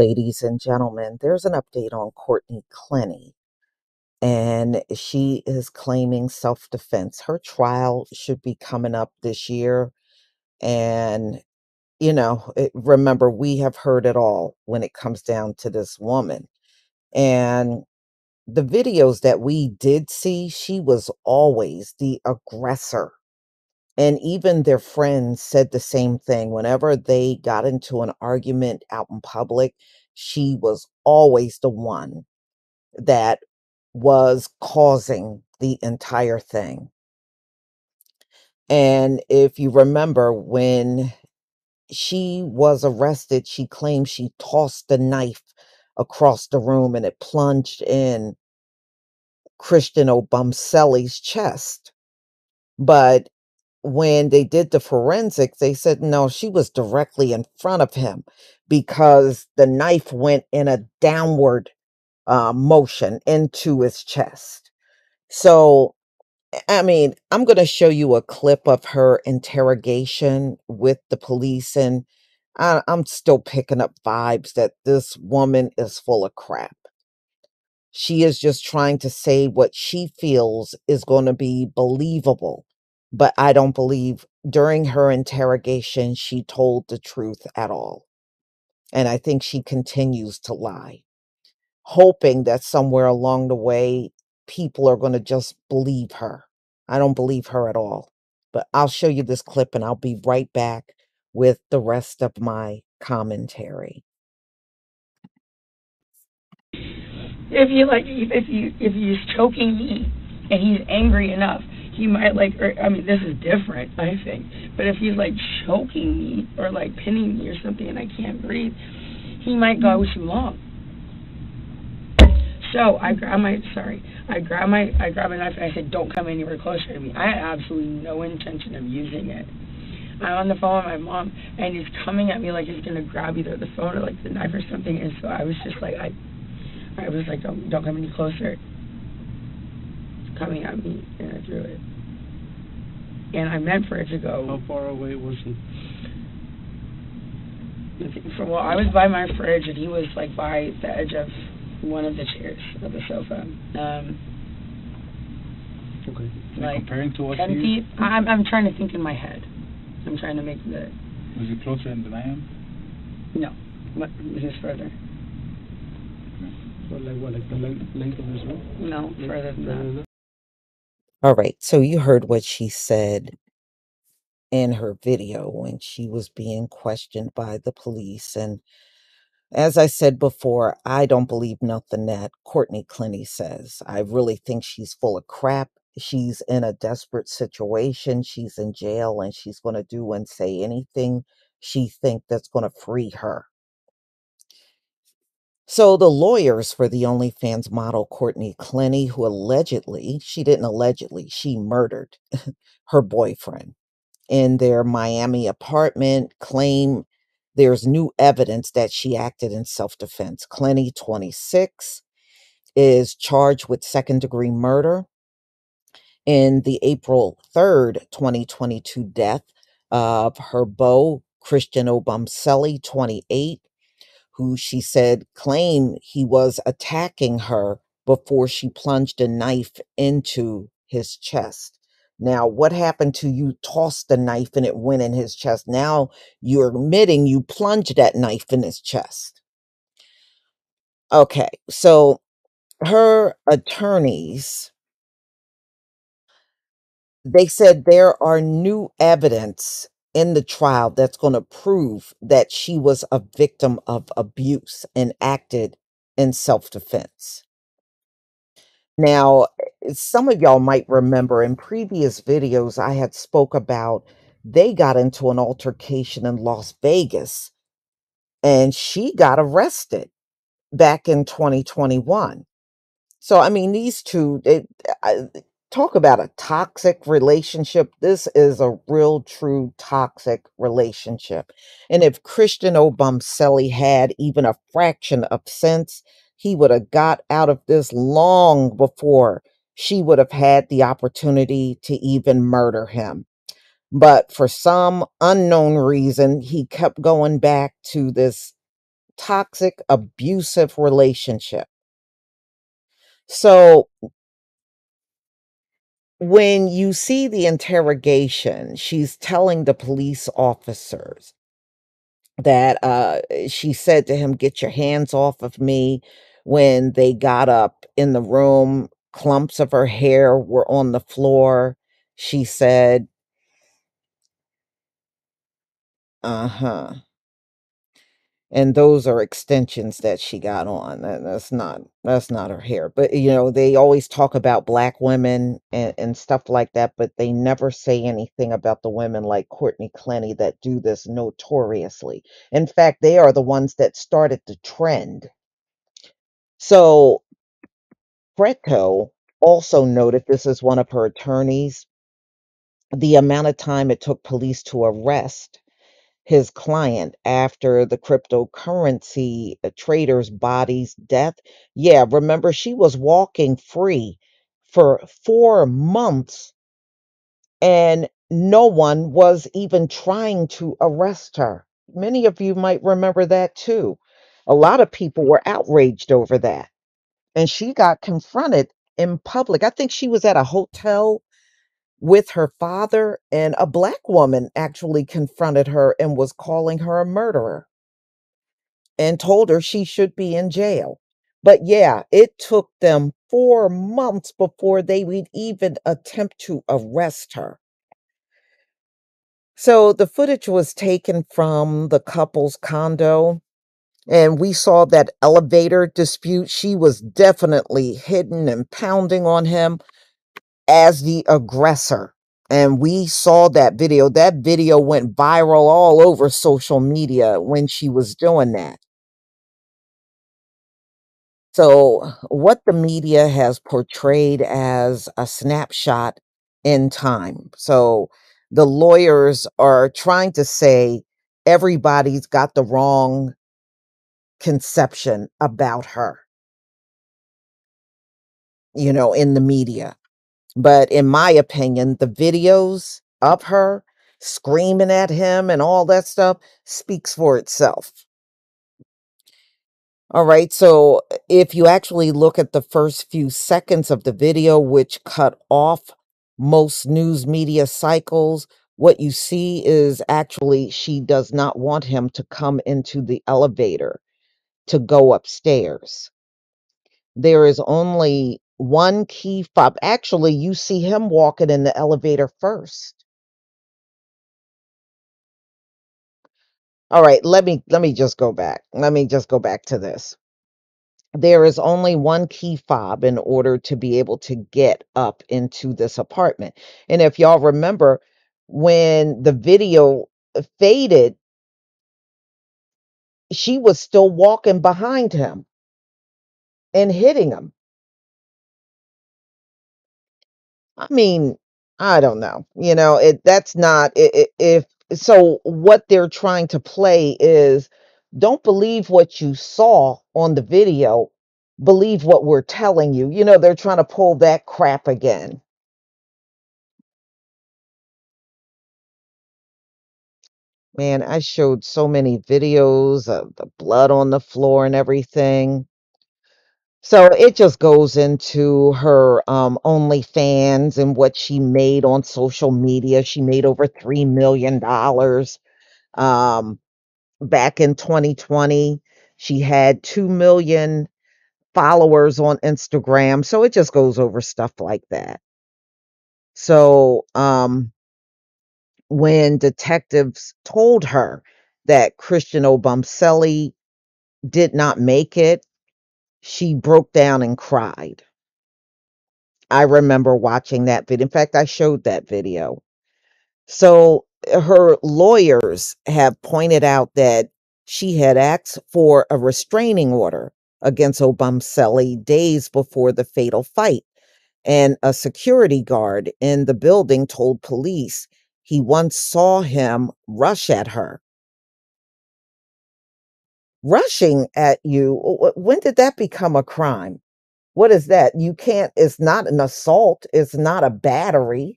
Ladies and gentlemen, there's an update on Courtney Clenney, and she is claiming self defense. Her trial should be coming up this year. And, you know, it, remember, we have heard it all when it comes down to this woman. And the videos that we did see, she was always the aggressor. And even their friends said the same thing. Whenever they got into an argument out in public, she was always the one that was causing the entire thing. And if you remember, when she was arrested, she claimed she tossed the knife across the room and it plunged in Christian Obumseli's chest. But when they did the forensics, they said no, she was directly in front of him because the knife went in a downward uh, motion into his chest. So, I mean, I'm going to show you a clip of her interrogation with the police, and I, I'm still picking up vibes that this woman is full of crap. She is just trying to say what she feels is going to be believable. But I don't believe during her interrogation she told the truth at all. And I think she continues to lie, hoping that somewhere along the way people are going to just believe her. I don't believe her at all. But I'll show you this clip and I'll be right back with the rest of my commentary. if you like if you if he's choking me and he's angry enough he might like or i mean this is different i think. But if he's like choking me or like pinning me or something and i can't breathe he might go mm-hmm. too long. So i mm-hmm. grab my sorry i grab my i grab a knife and i said don't come anywhere closer to me. I had absolutely no intention of using it. I'm on the phone with my mom and he's coming at me like he's going to grab either the phone or like the knife or something. And so i was just like i I was like, don't, don't come any closer. Coming at me, and I drew it. And I meant for it to go. How far away was he? For, well, I was by my fridge, and he was like by the edge of one of the chairs of the sofa. Um, Okay. Like comparing to what ten he feet. I'm I'm trying to think in my head. I'm trying to make the was he closer than I am? no, what just further. So like what, like the length, length of his room? No, further than that. All right, so you heard what she said in her video when she was being questioned by the police. And as I said before, I don't believe nothing that Courtney Clenney says. I really think she's full of crap. She's in a desperate situation. She's in jail and she's going to do and say anything she think that's going to free her. So the lawyers for the OnlyFans model Courtney Clenney, who allegedly, she didn't allegedly, she murdered her boyfriend in their Miami apartment, claim there's new evidence that she acted in self-defense. Clenney, 26, is charged with second degree murder in the April 3rd, 2022 death of her beau, Christian Obumseli, 28, who she said claimed he was attacking her before she plunged a knife into his chest. Now, what happened to you tossed the knife and it went in his chest? Now you're admitting you plunged that knife in his chest. Okay, so her attorneys they said there are new evidence in the trial that's going to prove that she was a victim of abuse and acted in self-defense. Now, eh, some of y'all might remember in previous videos I had spoke about they got into an altercation in Las Vegas and she got arrested back in 2021. So I mean these two it, I, talk about a toxic relationship. This is a real, true toxic relationship. And if Christian Obumseli had even a fraction of sense, he would have got out of this long before she would have had the opportunity to even murder him. But for some unknown reason, he kept going back to this toxic, abusive relationship. So when you see the interrogation, she's telling the police officers that uh, she said to him, Get your hands off of me. When they got up in the room, clumps of her hair were on the floor. She said, Uh huh. And those are extensions that she got on. That, that's not that's not her hair. But you know, they always talk about black women and, and stuff like that, but they never say anything about the women like Courtney Clenney that do this notoriously. In fact, they are the ones that started the trend. So Fretto also noted this is one of her attorneys, the amount of time it took police to arrest his client after the cryptocurrency uh, trader's body's death. Yeah, remember, she was walking free for four months and no one was even trying to arrest her. Many of you might remember that too. A lot of people were outraged over that. And she got confronted in public. I think she was at a hotel with her father, and a black woman actually confronted her and was calling her a murderer and told her she should be in jail. But yeah, it took them four months before they would even attempt to arrest her. So the footage was taken from the couple's condo, and we saw that elevator dispute. She was definitely hitting and pounding on him as the aggressor. And we saw that video. That video went viral all over social media when she was doing that. So, what the media has portrayed as a snapshot in time. So, the lawyers are trying to say everybody's got the wrong conception about her, you know, in the media. But in my opinion, the videos of her screaming at him and all that stuff speaks for itself. All right. So uh, if you actually look at the first few seconds of the video, which cut off most news media cycles, what you see is actually she does not want him to come into the elevator to go upstairs. There is only one key fob. Actually, you see him walking in the elevator first. All right, let me let me just go back. Let me just go back to this. There is only one key fob in order to be able to get up into this apartment. And if y'all remember when the video faded, she was still walking behind him and hitting him. I mean, I don't know. You know, it that's not i- i- if so what they're trying to play is don't believe what you saw on the video, believe what we're telling you. You know, they're trying to pull that crap again. Man, I showed so many videos of the blood on the floor and everything. So it just goes into her um OnlyFans and what she made on social media. She made over three million dollars. Um back in 2020, she had 2 million followers on Instagram. So it just goes over stuff like that. So um when detectives told her that Christian Obumseli did not make it, she broke down and cried. I remember watching that video. In fact, I showed that video. So her lawyers have pointed out that she had asked for a restraining order against Obumseli days before the fatal fight. And a security guard in the building told police he once saw him rush at her. Rushing at you, wh- when did that become a crime? What is that? You can't, it's not an assault, it's not a battery.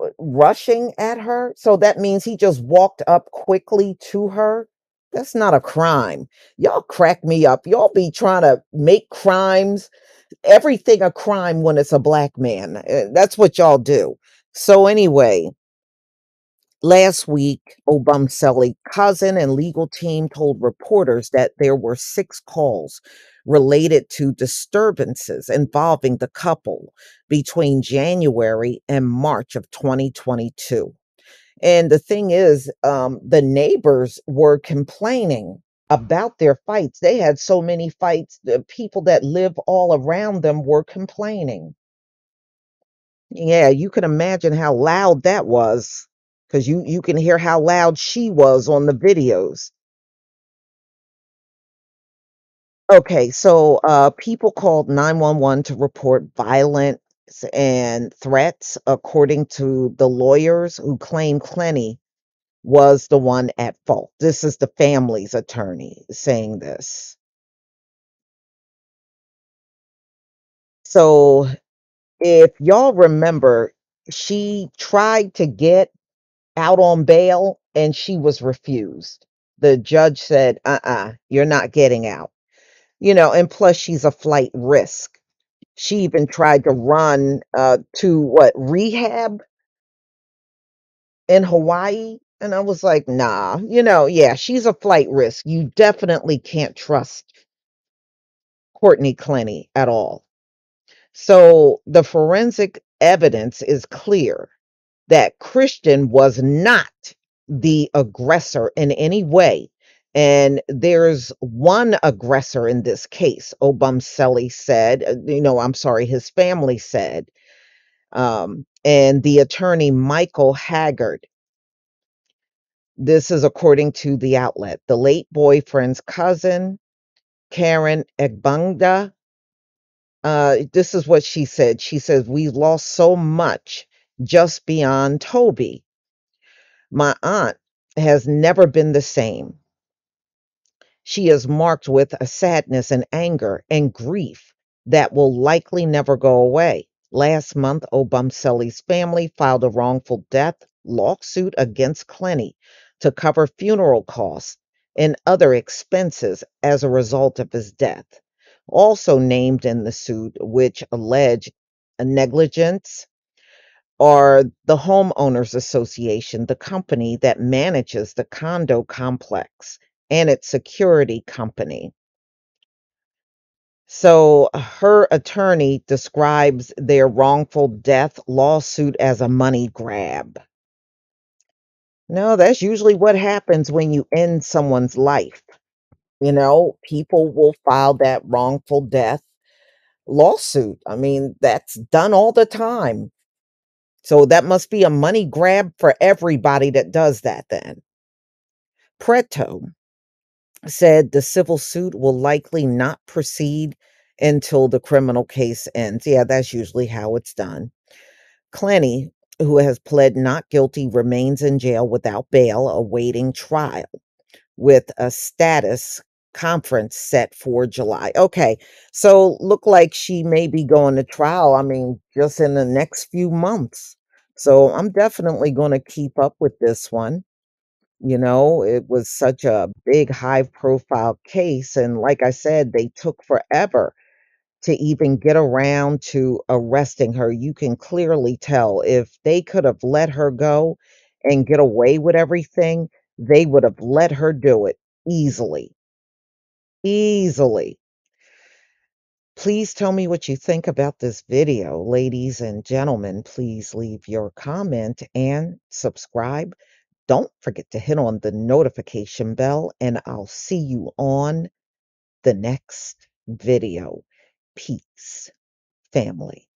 uh, rushing at her. So that means he just walked up quickly to her. That's not a crime. Y'all crack me up. Y'all be trying to make crimes, everything a crime when it's a black man. Uh, That's what y'all do. So anyway, last week, Obumseli cousin and legal team told reporters that there were six calls related to disturbances involving the couple between January and March of 2022. And the thing is, um, the neighbors were complaining about their fights. They had so many fights, the people that live all around them were complaining. Yeah, you can imagine how loud that was because you you can hear how loud she was on the videos. Okay, so uh people called 911 to report violence and threats according to the lawyers who claim Clenney was the one at fault. This is the family's attorney saying this. So if y'all remember, she tried to get out on bail and she was refused. The judge said, uh uh-uh, uh, you are not getting out. You know, and plus she's a flight risk. She even tried to run uh, to what rehab in Hawaii. And I was like, nah, you know, yeah, she's a flight risk. You definitely can't trust Courtney Clenney at all. So the forensic evidence is clear that Christian was not the aggressor in any way. And there's one aggressor in this case, Obumseli said, uh, you know, I'm sorry, his family said, um, and the attorney Michael Haggard. This is according to the outlet. The late boyfriend's cousin, Karen Egbunga, uh, this is what she said. She says, We lost so much just beyond Toby. My aunt has never been the same. She is marked with a sadness and anger and grief that will likely never go away. Last month, Obumseli's family filed a wrongful death lawsuit against Clenney to cover funeral costs and other expenses as a result of his death. Also named in the suit, which alleged a negligence are the Homeowners Association, the company that manages the condo complex, and its security company. So her attorney describes their wrongful death lawsuit as a money grab. No, that's usually what happens when you end someone's life. You know, people will file that wrongful death lawsuit. I mean, that's done all the time. So that must be a money grab for everybody that does that then. Preto said the civil suit will likely not proceed until the criminal case ends. Yeah, that's usually how it's done. Clenney, who has pled not guilty, remains in jail without bail, awaiting trial with a status conference set for July. Okay, so look like she may be going to trial. I mean, just in the next few months. So I'm definitely going to keep up with this one. You know, it was such a big, high profile case. And like I said, they took forever to even get around to arresting her. You can clearly tell if they could have let her go and get away with everything, they would have let her do it easily. Easily. Please tell me what you think about this video. Ladies and gentlemen, please leave your comment and subscribe. Don't forget to hit on the notification bell, and I'll see you on the next video. Peace, family.